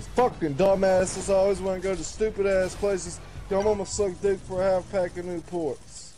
Fucking dumbasses always want to go to stupid ass places. Y'all mama suck dick for a half pack of Newports.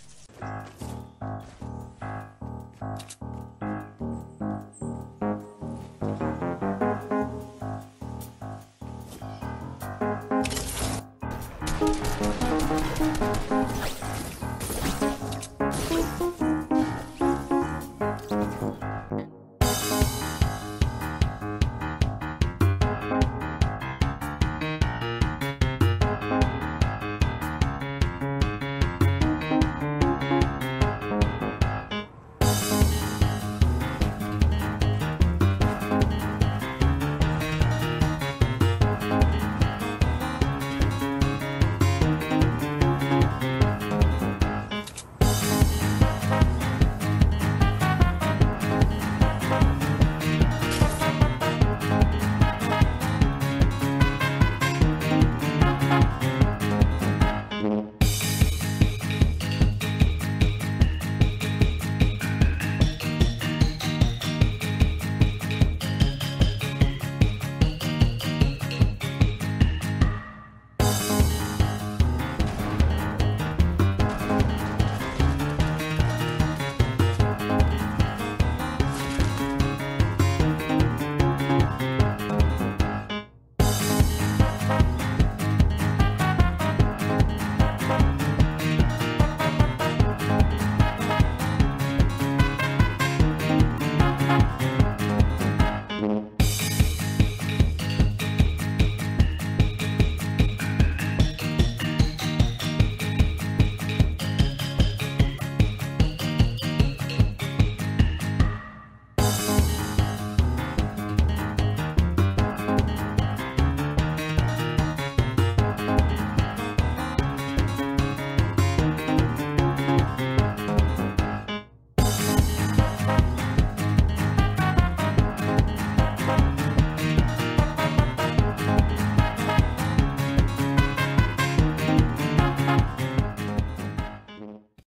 Bye.